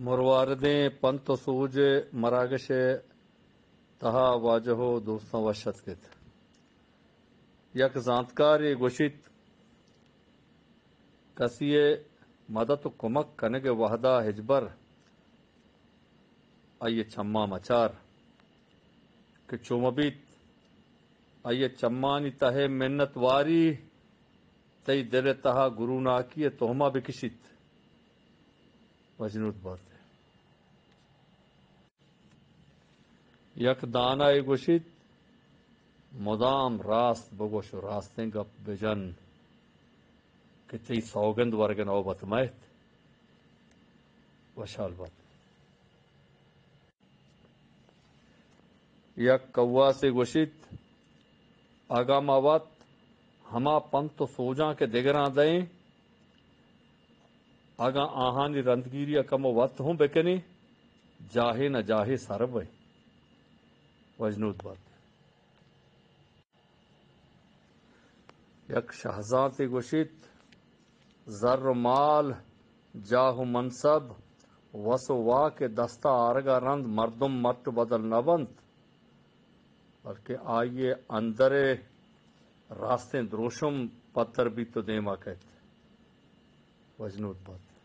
मुरवारदें पंत सूज मरागश तहा वाजहो दोस्तों वशत कित। यक जानकार गोशित कसिए मदत कुमक कनग वहदा हिजबर आइए छम्मा मचार। कि चुमबित आइए चम्मानी तहे मिन्नत वारी, तई दिल तहा गुरु नाकी तोहमा बिकिशित। वजनूत बात है। यक दाना गुशित, मुदाम रास्त बगोश रास्ते गप बेजन। कि सौगंद वर्गन ओ बतमैत वशाल बात। यक कौआ से गुशित आगामावत हमा पंत सोजा के दिगरा दें। आगा आहानी रंतगिरी कम वत हूँ बेकनी, जाहे न जाहे सरब वजनूत बात यक शहजात गुशित, जर माल जाहु मनसब, वसो वा के दस्ता आरगा रंद, मर्दम मत बदल नबंत बल्कि आइए अंदरे रास्ते द्रोशम पत्थर भी तो देमा कहते वजनूत बात